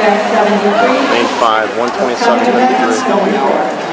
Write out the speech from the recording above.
Event 73. Lane 5, 127.53. Going over.